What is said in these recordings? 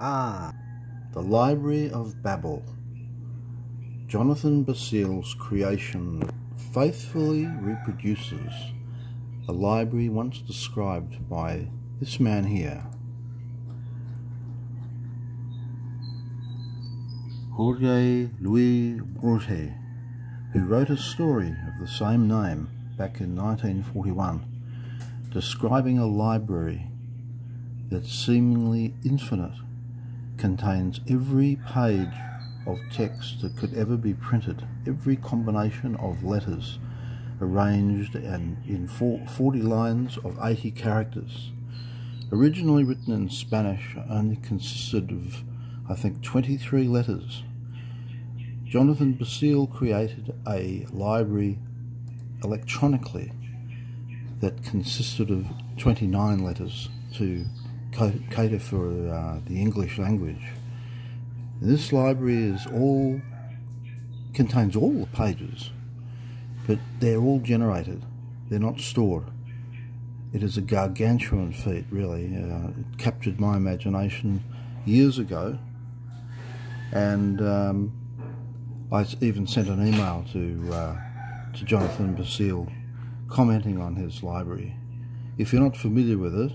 Ah, The Library of Babel. Jonathan Basile's creation faithfully reproduces a library once described by this man here. Jorge Luis Borges, who wrote a story of the same name back in 1941, describing a library that's seemingly infinite, contains every page of text that could ever be printed, every combination of letters arranged and in 40 lines of 80 characters. Originally written in Spanish, only consisted of I think 23 letters. Jonathan Basile created a library electronically that consisted of 29 letters to cater for uh, the English language. This library is all contains all the pages, but they're all generated. They're not stored. It is a gargantuan feat, really. Uh, it captured my imagination years ago and um, I even sent an email to uh, to Jonathan Basile commenting on his library. If you're not familiar with it,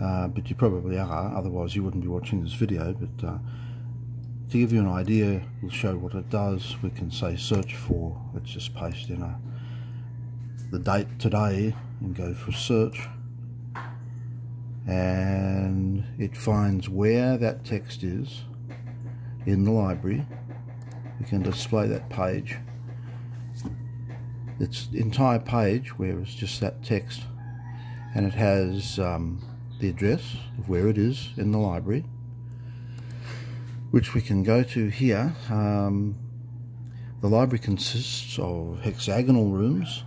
uh, but you probably are, otherwise you wouldn't be watching this video, but uh, to give you an idea, we'll show what it does. We can say search for, let's just paste in a, the date today and go for search. And it finds where that text is in the library. We can display that page. Its entire page where it's just that text. And it has um, the address of where it is in the library which we can go to here um, the library consists of hexagonal rooms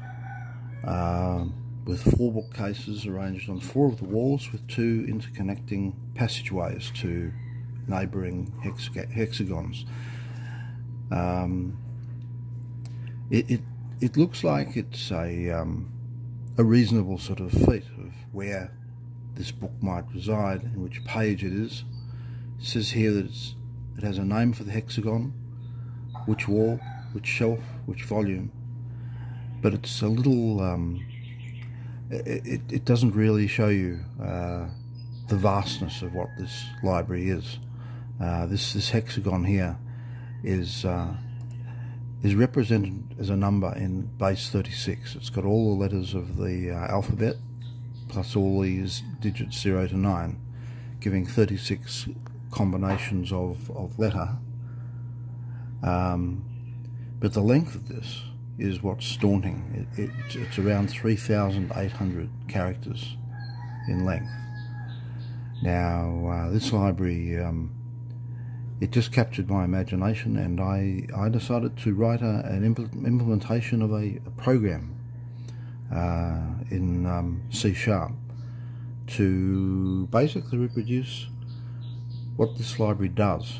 uh, with four bookcases arranged on four of the walls with two interconnecting passageways to neighbouring hex hexagons. Um, it, it, it looks like it's a um, a reasonable sort of feat of where this book might reside and which page it is. It says here that it has a name for the hexagon, which wall, which shelf, which volume, but it's a little. Um, it, it doesn't really show you uh, the vastness of what this library is. Uh, this this hexagon here is uh, is represented as a number in base 36. It's got all the letters of the uh, alphabet plus all these digits 0 to 9, giving 36 combinations of, of letter. Um, but the length of this is what's daunting. It, it, it's around 3,800 characters in length. Now, uh, this library um, it just captured my imagination and I, I decided to write a, an impl implementation of a, a program uh, in um, C Sharp to basically reproduce what this library does.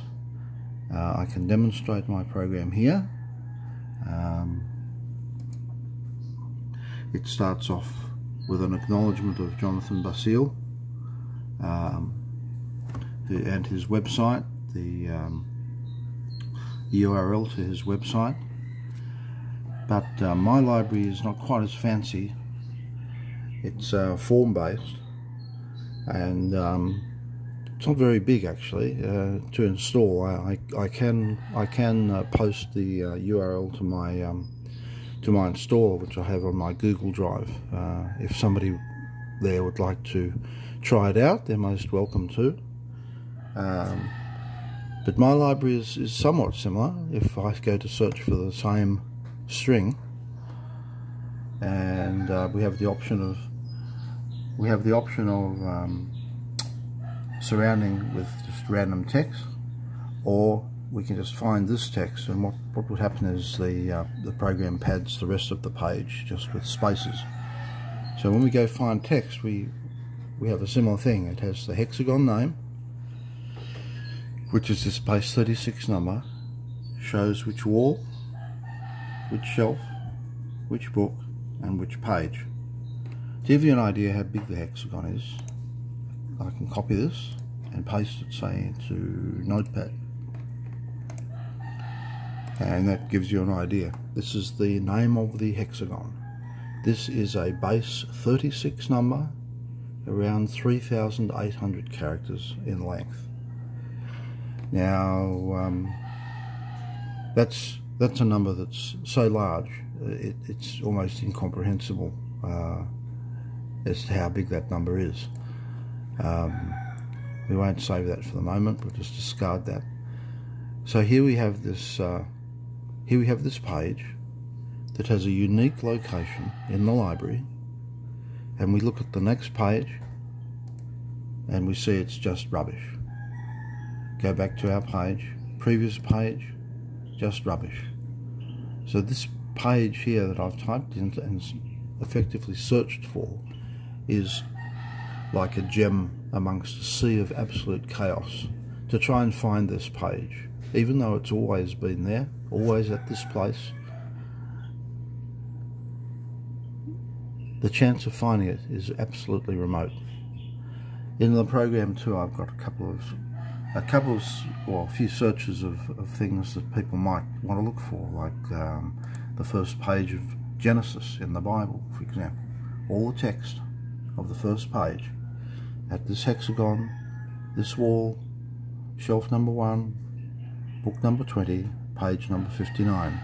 Uh, I can demonstrate my program here. Um, it starts off with an acknowledgement of Jonathan Basile um, and his website the um, URL to his website but uh, my library is not quite as fancy. It's uh, form based and um, it's not very big actually uh, to install. I, I, can I can uh, post the URL uh, to my um, to my installer which I have on my Google Drive. Uh, if somebody there would like to try it out they're most welcome to. Um, but my library is, is somewhat similar. If I go to search for the same string, and uh, we have the option of we have the option of um, surrounding with just random text, or we can just find this text. And what what would happen is the uh, the program pads the rest of the page just with spaces. So when we go find text, we we have a similar thing. It has the hexagon name which is this base 36 number, shows which wall, which shelf, which book, and which page. To give you an idea how big the hexagon is, I can copy this, and paste it, say, into Notepad. And that gives you an idea. This is the name of the hexagon. This is a base 36 number, around 3,800 characters in length. Now, um, that's that's a number that's so large, it, it's almost incomprehensible uh, as to how big that number is. Um, we won't save that for the moment, we'll just discard that. So here we have this, uh, here we have this page that has a unique location in the library, and we look at the next page, and we see it's just rubbish. Go back to our page, previous page, just rubbish. So this page here that I've typed in and effectively searched for is like a gem amongst a sea of absolute chaos. To try and find this page even though it's always been there always at this place the chance of finding it is absolutely remote. In the program too I've got a couple of a couple of well a few searches of, of things that people might want to look for like um, the first page of Genesis in the Bible, for example. All the text of the first page at this hexagon, this wall, shelf number 1, book number 20, page number 59.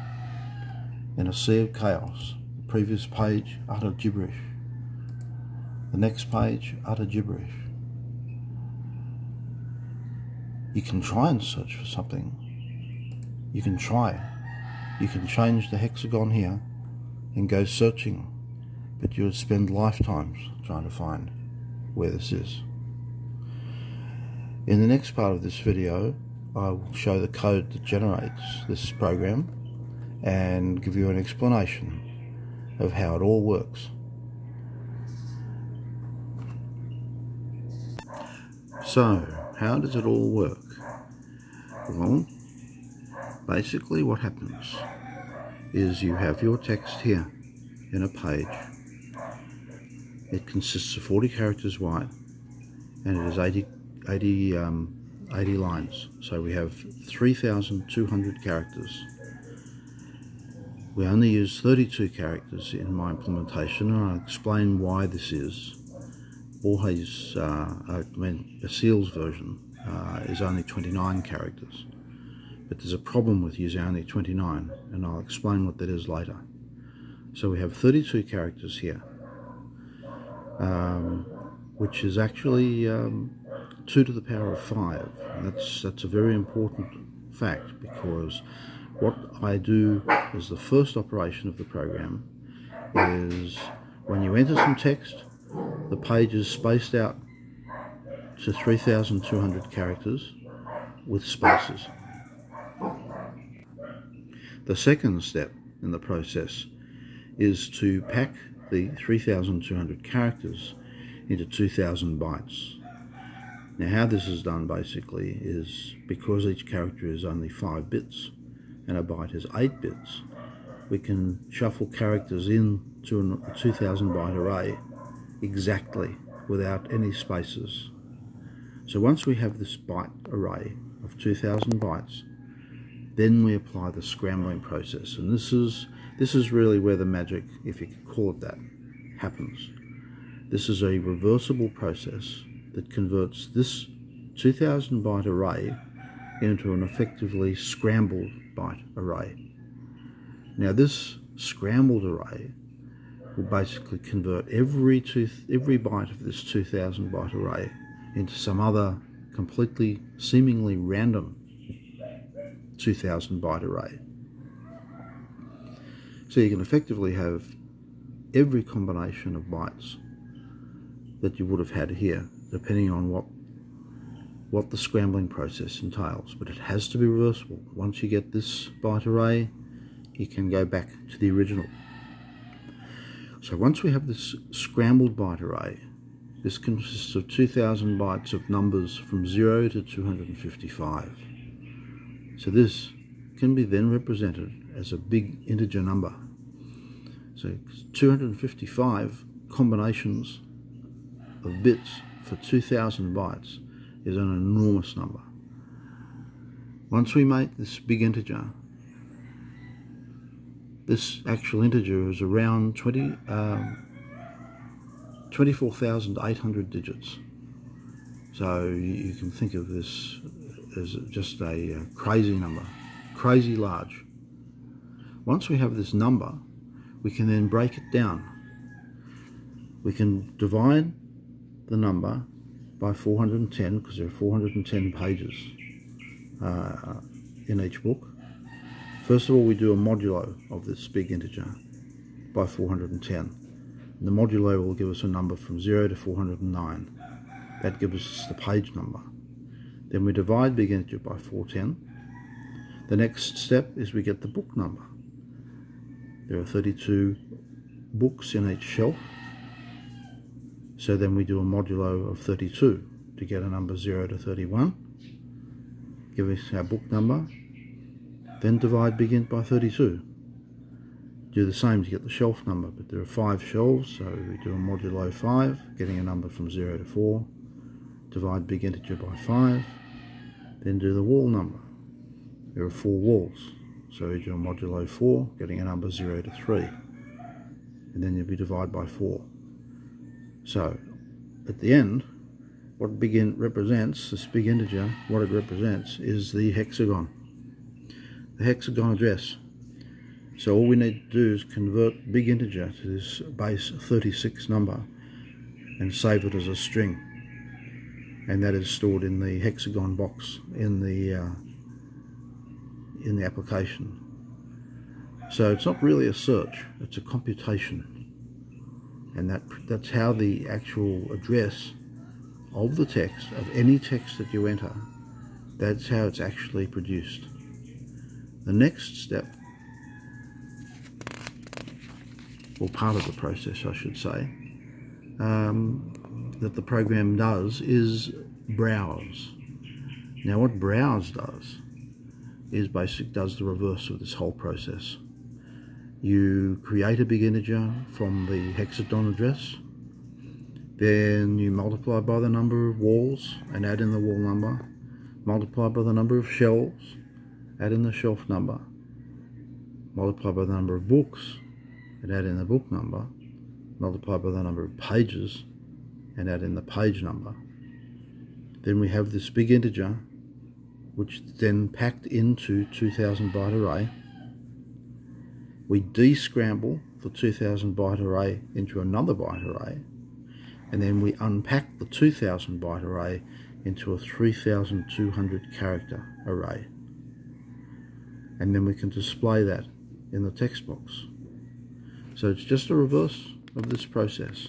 In a sea of chaos, the previous page, utter gibberish. The next page, utter gibberish. You can try and search for something. You can try you can change the hexagon here and go searching, but you would spend lifetimes trying to find where this is. In the next part of this video, I will show the code that generates this program and give you an explanation of how it all works. So, how does it all work? Well, basically what happens is you have your text here in a page. It consists of 40 characters wide and it is 80, 80, um, 80 lines. So we have 3,200 characters. We only use 32 characters in my implementation and I'll explain why this is. Borges, uh, I mean, Basile's version uh, is only 29 characters but there's a problem with using only 29 and I'll explain what that is later. So we have 32 characters here um, which is actually um, 2 to the power of 5 and that's, that's a very important fact because what I do as the first operation of the program is when you enter some text the page is spaced out to 3,200 characters with spaces. The second step in the process is to pack the 3,200 characters into 2,000 bytes. Now how this is done basically is because each character is only 5 bits and a byte is 8 bits, we can shuffle characters into a 2000 byte array exactly without any spaces. So once we have this byte array of 2000 bytes, then we apply the scrambling process. And this is, this is really where the magic, if you could call it that, happens. This is a reversible process that converts this 2000 byte array into an effectively scrambled byte array. Now this scrambled array will basically convert every two, every byte of this 2000 byte array into some other completely seemingly random 2000 byte array. So you can effectively have every combination of bytes that you would have had here, depending on what what the scrambling process entails. But it has to be reversible. Once you get this byte array, you can go back to the original. So once we have this scrambled byte array, this consists of 2000 bytes of numbers from 0 to 255. So this can be then represented as a big integer number. So 255 combinations of bits for 2000 bytes is an enormous number. Once we make this big integer, this actual integer is around 20, um, 24,800 digits. So you can think of this as just a crazy number, crazy large. Once we have this number, we can then break it down. We can divide the number by 410 because there are 410 pages uh, in each book. First of all, we do a modulo of this big integer by 410. The modulo will give us a number from 0 to 409. That gives us the page number. Then we divide big integer by 410. The next step is we get the book number. There are 32 books in each shelf. So then we do a modulo of 32 to get a number 0 to 31. Give us our book number. Then divide big int by 32. Do the same to get the shelf number, but there are five shelves, so we do a modulo 5, getting a number from 0 to 4. Divide big integer by 5. Then do the wall number. There are four walls, so we do a modulo 4, getting a number 0 to 3. And then you'll be divide by 4. So, at the end, what big represents, this big integer, what it represents is the hexagon. The hexagon address. So all we need to do is convert big integer to this base 36 number and save it as a string. And that is stored in the hexagon box in the uh, in the application. So it's not really a search, it's a computation. And that that's how the actual address of the text, of any text that you enter, that's how it's actually produced. The next step, or part of the process I should say, um, that the program does is browse. Now what browse does is basic does the reverse of this whole process. You create a big integer from the hexagon address then you multiply by the number of walls and add in the wall number. Multiply by the number of shelves, add in the shelf number. Multiply by the number of books and add in the book number. Multiply by the number of pages and add in the page number. Then we have this big integer which then packed into 2000 byte array. We descramble the 2000 byte array into another byte array and then we unpack the 2000 byte array into a 3200 character array and then we can display that in the text box so it's just a reverse of this process.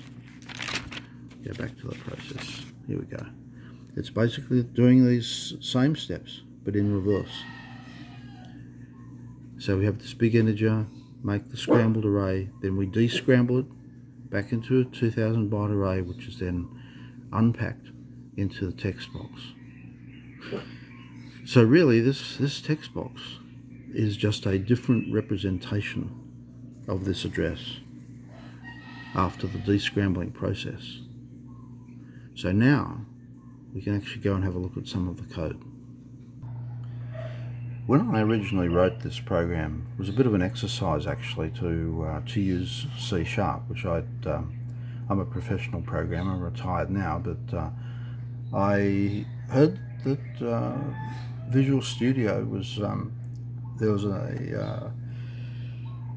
Go back to the process. Here we go. It's basically doing these same steps but in reverse. So we have this big integer make the scrambled array then we descramble it back into a 2000 byte array which is then unpacked into the text box. So really this, this text box is just a different representation of this address after the descrambling process. So now we can actually go and have a look at some of the code. When I originally wrote this program, it was a bit of an exercise actually to uh, to use C Sharp, which i um, I'm a professional programmer, retired now, but uh, I heard that uh, Visual Studio was um, there was a uh,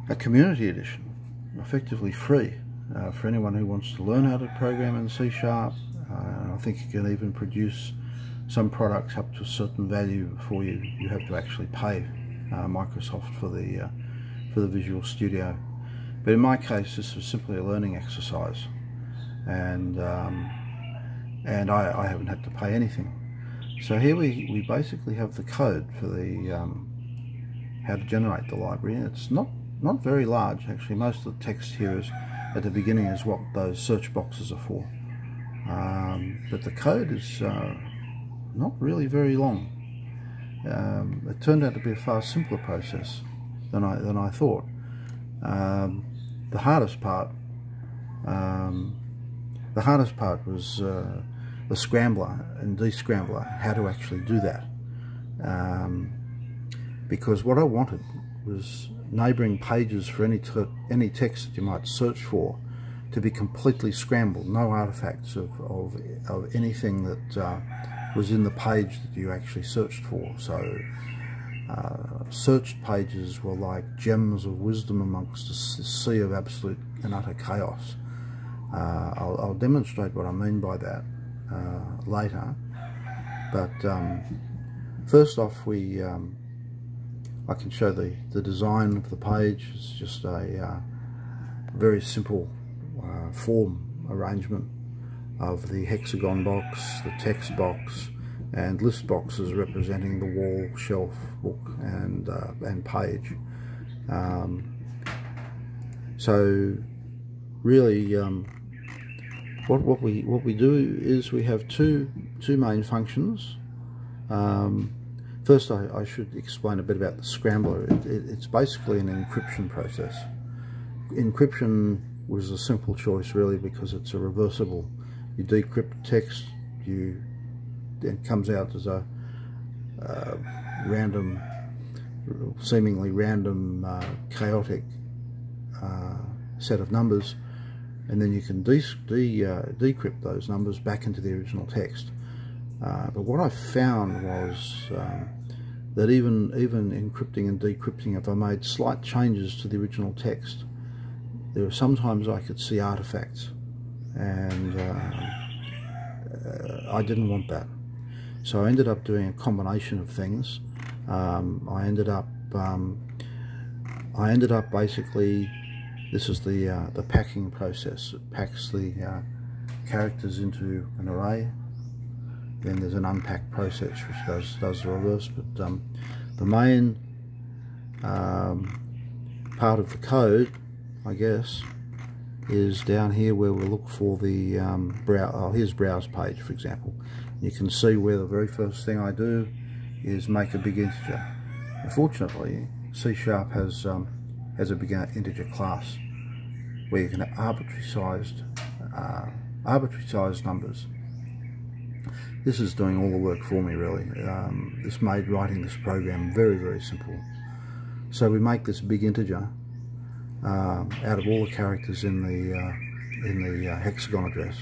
a community edition, effectively free uh, for anyone who wants to learn how to program in C Sharp. Uh, I think you can even produce some products up to a certain value before you, you have to actually pay uh, Microsoft for the, uh, for the Visual Studio. But in my case, this was simply a learning exercise. And, um, and I, I, haven't had to pay anything. So here we, we basically have the code for the um, how to generate the library. It's not, not very large, actually. Most of the text here is at the beginning is what those search boxes are for. Um, but the code is uh, not really very long. Um, it turned out to be a far simpler process than I than I thought. Um, the hardest part, um, the hardest part was uh, the scrambler and descrambler, how to actually do that. Um, because what I wanted was neighbouring pages for any, any text that you might search for to be completely scrambled, no artifacts of, of, of anything that uh, was in the page that you actually searched for. So uh, searched pages were like gems of wisdom amongst a sea of absolute and utter chaos. Uh, I'll, I'll, demonstrate what I mean by that uh, later. But um, first off, we um, I can show the, the design of the page. It's just a uh, very simple uh, form arrangement of the hexagon box, the text box, and list boxes representing the wall, shelf, book, and uh, and page. Um, so, really, um, what what we what we do is we have two two main functions. Um, first, I, I, should explain a bit about the scrambler. It, it, it's basically an encryption process. Encryption was a simple choice really because it's a reversible. You decrypt text, you it comes out as a uh, random, seemingly random, uh, chaotic uh, set of numbers, and then you can de de uh, decrypt those numbers back into the original text. Uh, but what I found was um, that even even encrypting and decrypting, if I made slight changes to the original text, there were sometimes I could see artifacts. And uh, uh, I didn't want that. So I ended up doing a combination of things. Um, I ended up um, I ended up basically this is the uh, the packing process. It packs the uh, characters into an array then there's an unpack process which does does the reverse but um, the main um, part of the code I guess, is down here where we look for the um, browse, oh, here's browse page for example. You can see where the very first thing I do is make a big integer. Unfortunately, C Sharp has um, has a big integer class where you can have arbitrary sized uh, arbitrary sized numbers. This is doing all the work for me really. Um, this made writing this program very very simple. So we make this big integer um, out of all the characters in the uh, in the uh, hexagon address.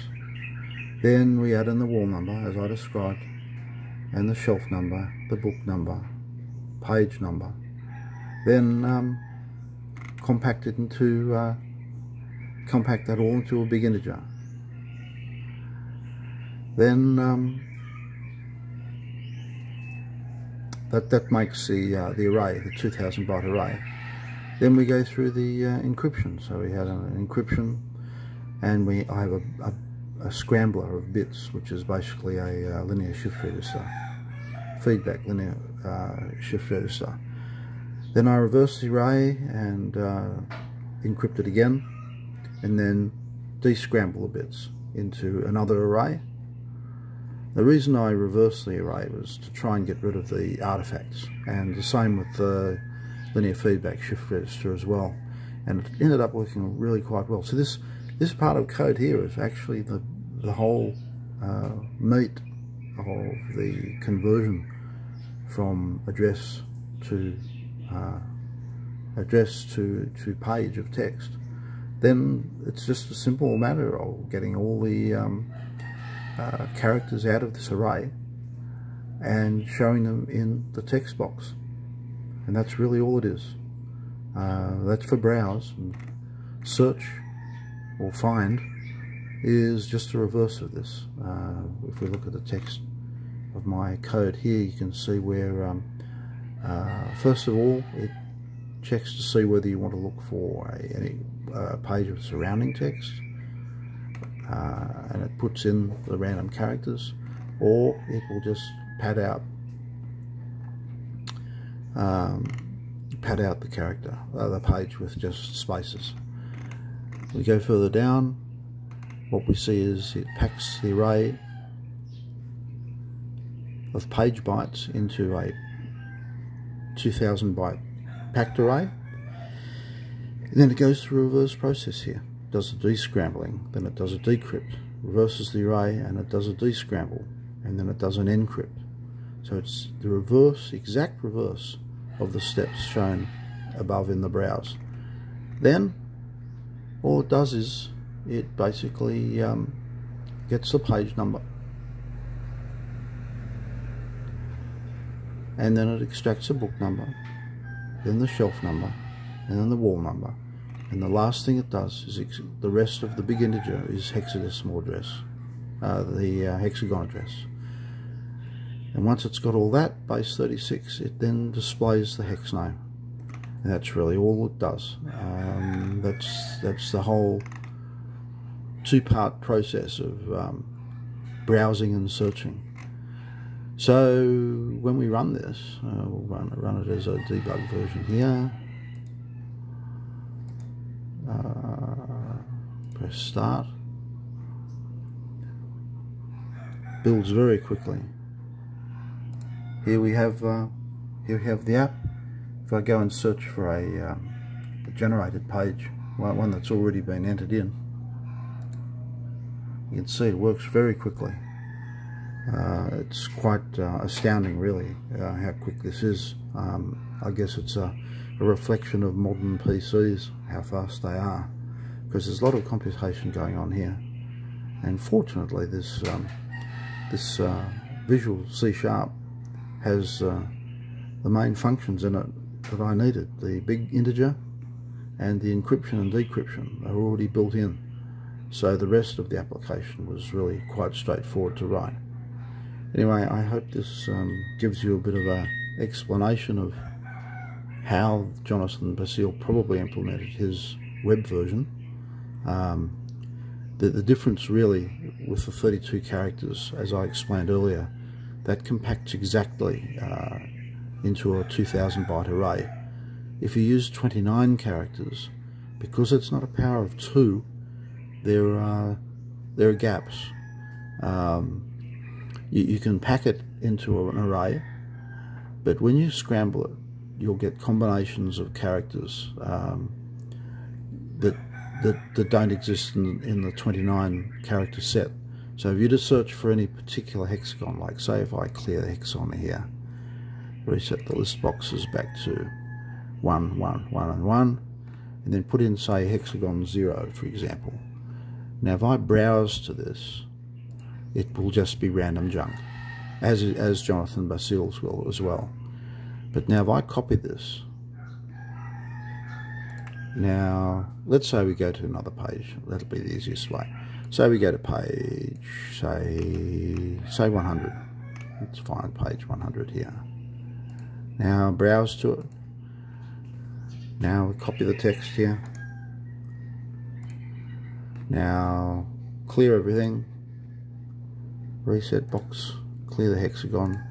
Then we add in the wall number as I described and the shelf number, the book number, page number. Then um, compact it into uh, compact that all into a big integer. Then um, that that makes the uh, the array, the 2000 byte array. Then we go through the uh, encryption. So we had an encryption and we I have a, a, a scrambler of bits, which is basically a uh, linear shift register, feedback linear uh, shift register. Then I reverse the array and uh, encrypt it again, and then descramble the bits into another array. The reason I reversed the array was to try and get rid of the artifacts, and the same with the linear feedback shift register as well. And it ended up working really quite well. So this this part of code here is actually the the whole uh, meat of the conversion from address to uh, address to to page of text. Then it's just a simple matter of getting all the um, uh, characters out of this array and showing them in the text box and that's really all it is. Uh, that's for browse. Search or find is just a reverse of this. Uh, if we look at the text of my code here, you can see where, um, uh, first of all, it checks to see whether you want to look for a, any uh, page of surrounding text, uh, and it puts in the random characters, or it will just pad out um, pad out the character, uh, the page with just spaces. We go further down, what we see is it packs the array of page bytes into a 2000 byte packed array. And then it goes through a reverse process here. Does a descrambling, then it does a decrypt, reverses the array and it does a descramble and then it does an encrypt. So it's the reverse, exact reverse of the steps shown above in the browse. Then all it does is it basically um, gets the page number and then it extracts a book number then the shelf number and then the wall number and the last thing it does is the rest of the big integer is hexadecimal address uh, the uh, hexagon address. And once it's got all that base 36 it then displays the hex name. And that's really all it does. Um, that's that's the whole two-part process of um, browsing and searching. So when we run this uh, we'll run, run it as a debug version here uh, press start. Builds very quickly. Here we have uh, here we have the app. If I go and search for a, um, a generated page one that's already been entered in you can see it works very quickly. Uh, it's quite uh, astounding really uh, how quick this is. Um, I guess it's a, a, reflection of modern PCs how fast they are because there's a lot of computation going on here and fortunately this um, this uh, visual C sharp has uh, the main functions in it that I needed. The big integer and the encryption and decryption are already built in. So the rest of the application was really quite straightforward to write. Anyway, I hope this um, gives you a bit of a explanation of how Jonathan Basile probably implemented his web version. Um, the, the difference really with the 32 characters, as I explained earlier, that compacts exactly uh, into a 2000 byte array. If you use 29 characters, because it's not a power of 2, there are, there are gaps. Um, you, you can pack it into an array, but when you scramble it, you'll get combinations of characters um, that, that, that don't exist in, in the 29 character set. So if you just search for any particular hexagon, like say if I clear the hexagon here, reset the list boxes back to 1, 1, 1 and 1, and then put in say hexagon 0 for example. Now if I browse to this, it will just be random junk, as, as Jonathan Basile's will as well. But now if I copy this, now let's say we go to another page, that'll be the easiest way. So we go to page, say, say 100. Let's find page 100 here. Now browse to it. Now copy the text here. Now clear everything. Reset box, clear the hexagon.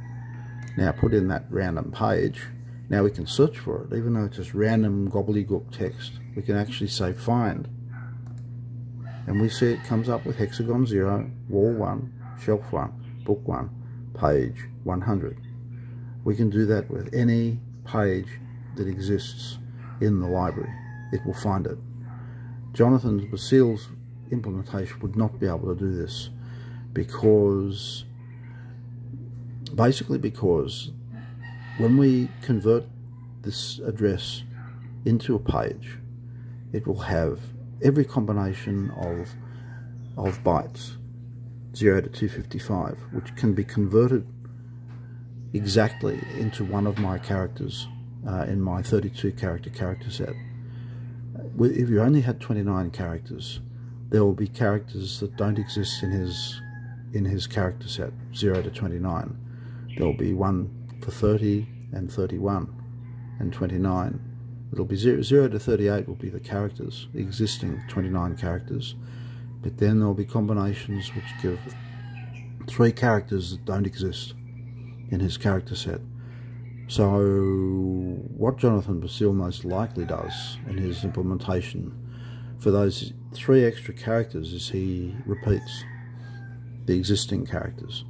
Now put in that random page. Now we can search for it, even though it's just random gobbledygook text. We can actually say find and we see it comes up with hexagon 0, wall 1, shelf 1, book 1, page 100. We can do that with any page that exists in the library. It will find it. Jonathan Basile's implementation would not be able to do this because basically because when we convert this address into a page it will have every combination of of bytes 0 to 255 which can be converted exactly into one of my characters uh, in my 32 character character set. If you only had 29 characters there will be characters that don't exist in his in his character set 0 to 29 there will be one for 30 and 31 and 29 It'll be 0, 0 to 38 will be the characters, the existing 29 characters. But then there'll be combinations which give three characters that don't exist in his character set. So what Jonathan Basile most likely does in his implementation for those three extra characters is he repeats the existing characters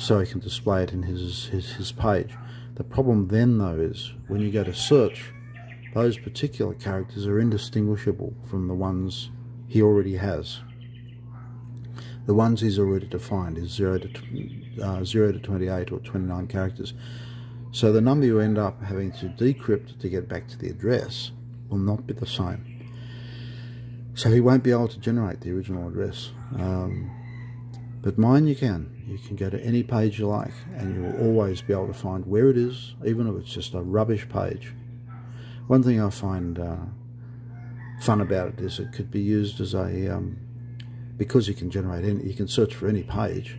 so he can display it in his, his, his page. The problem then though is when you go to search those particular characters are indistinguishable from the ones he already has. The ones he's already defined is 0 to, uh, 0 to 28 or 29 characters. So the number you end up having to decrypt to get back to the address will not be the same. So he won't be able to generate the original address. Um, but mine you can. You can go to any page you like and you will always be able to find where it is, even if it's just a rubbish page. One thing I find uh, fun about it is it could be used as a, um, because you can generate any, you can search for any page,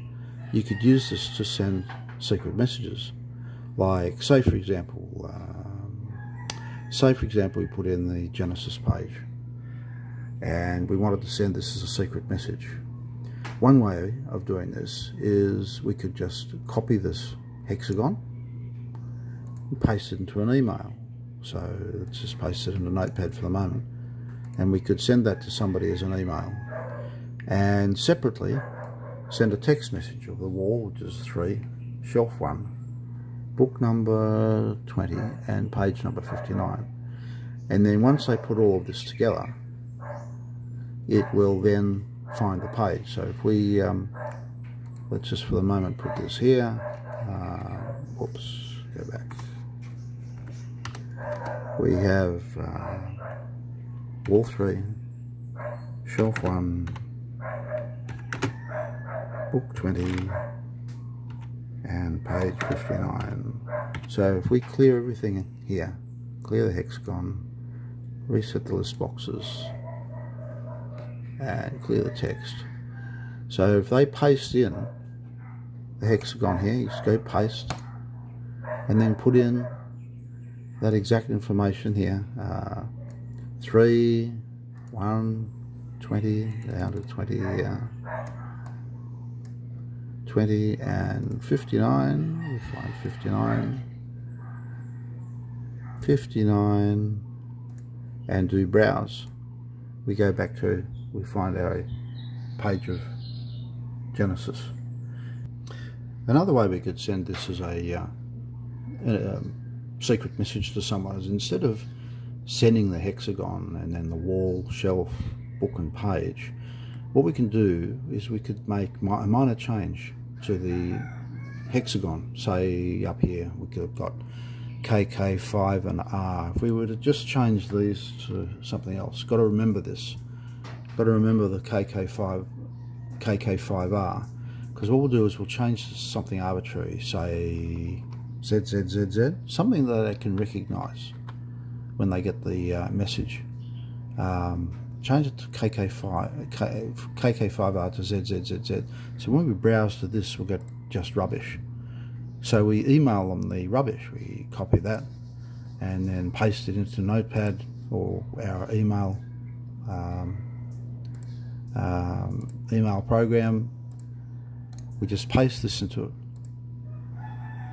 you could use this to send secret messages. Like, say for example, um, say for example we put in the Genesis page and we wanted to send this as a secret message. One way of doing this is we could just copy this hexagon and paste it into an email. So let's just paste it in a notepad for the moment. And we could send that to somebody as an email. And separately, send a text message of the wall, which is 3, shelf 1, book number 20, and page number 59. And then once they put all of this together, it will then find the page. So if we, um, let's just for the moment put this here, uh, whoops, go back. We have uh, wall 3, shelf 1, book 20, and page 59. So if we clear everything here, clear the hexagon, reset the list boxes, and clear the text. So if they paste in the hexagon here, you just go paste and then put in that exact information here. Uh, 3, 1, 20, down to 20 here. 20 and 59, we find 59, 59 and do browse. We go back to we find our page of Genesis. Another way we could send this as a, uh, a um, secret message to someone is instead of sending the hexagon and then the wall, shelf, book and page, what we can do is we could make a minor change to the hexagon. Say up here we could have got KK5 and R. If we were to just change these to something else, got to remember this. Got to remember the KK5, KK5R, because what we'll do is we'll change something arbitrary, say ZZZZ, something that they can recognize when they get the uh, message. Um, change it to KK5, KK5R to ZZZZ. So when we browse to this, we'll get just rubbish. So we email them the rubbish, we copy that and then paste it into Notepad or our email um, um, email program. We just paste this into it.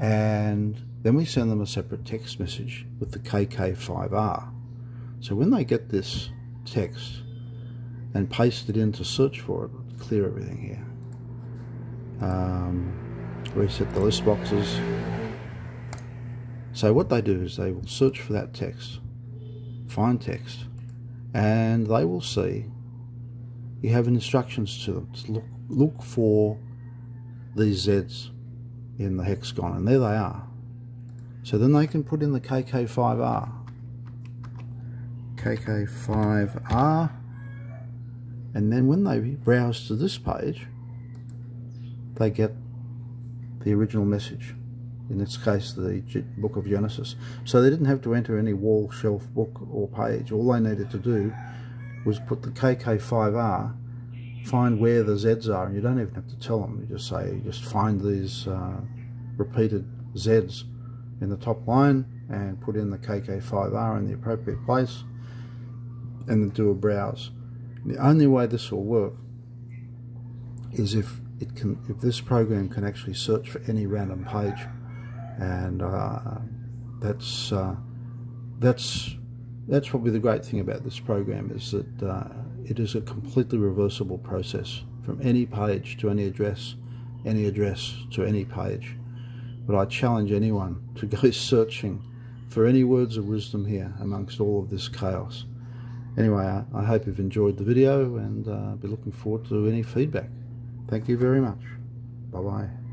And then we send them a separate text message with the KK5R. So when they get this text and paste it in to search for it, clear everything here. Um, reset the list boxes. So what they do is they will search for that text, find text, and they will see you have instructions to them to look, look for these Zs in the hexagon, and there they are. So then they can put in the KK5R. KK5R, and then when they browse to this page, they get the original message. In this case, the Book of Genesis. So they didn't have to enter any wall, shelf, book, or page. All they needed to do was put the KK5R, find where the Zs are, and you don't even have to tell them. You just say, you just find these uh, repeated Zs in the top line and put in the KK5R in the appropriate place and then do a browse. The only way this will work is if it can, if this program can actually search for any random page, and uh, that's uh, that's that's probably the great thing about this program is that uh, it is a completely reversible process from any page to any address, any address to any page. But I challenge anyone to go searching for any words of wisdom here amongst all of this chaos. Anyway, I, I hope you've enjoyed the video and uh, be looking forward to any feedback. Thank you very much. Bye bye.